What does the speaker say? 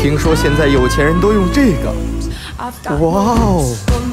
听说现在有钱人都用这个。哇哦。